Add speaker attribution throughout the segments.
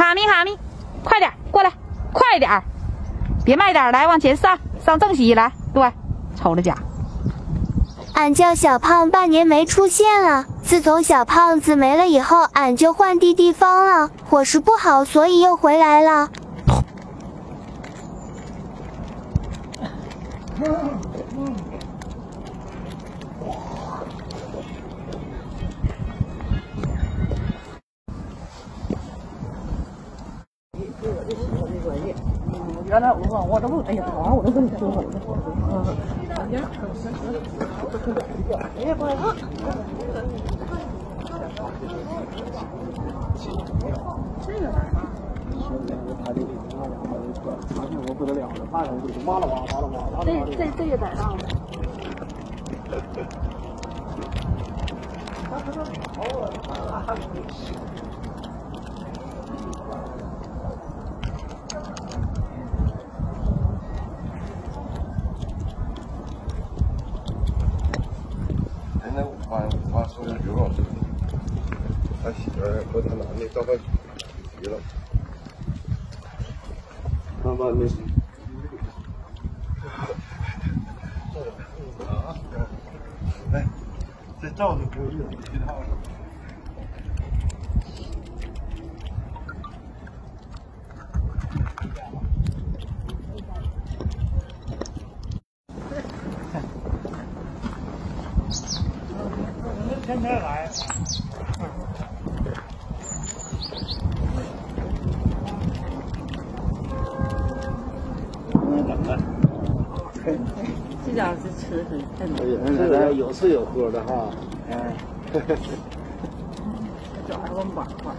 Speaker 1: 卡米卡米，快点过来，快点别慢点来，往前上，上正西来，对，瞅着家。
Speaker 2: 俺叫小胖半年没出现了，自从小胖子没了以后，俺就换地地方了，伙食不好，所以又回来了。
Speaker 3: 原来我我都不哎呀，我都跟你说好了。哎呀，过来啊！这个哪儿啊？我不得了了，怕人就是哇啦哇哇啦哇。这这这个哪儿啊？
Speaker 4: 现在把把手机丢了，他媳妇儿和他男的找他急了，他把那。哎，这照就可以了，其他的。天天来。
Speaker 3: 这家伙是吃很很
Speaker 4: 这个有吃有喝的哈。
Speaker 3: 哎，这玩意儿我们管管。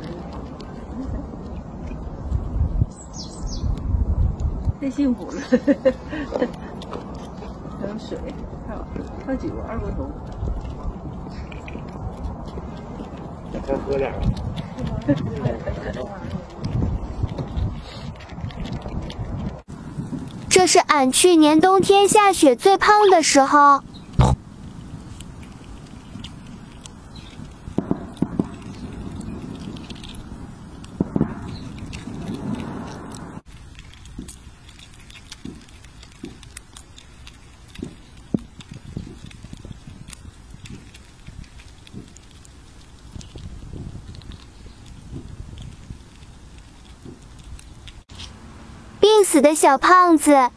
Speaker 3: 太幸福了，还有水，还有还有几个二锅头。
Speaker 4: 再喝点
Speaker 2: 这是俺去年冬天下雪最胖的时候。死的小胖子。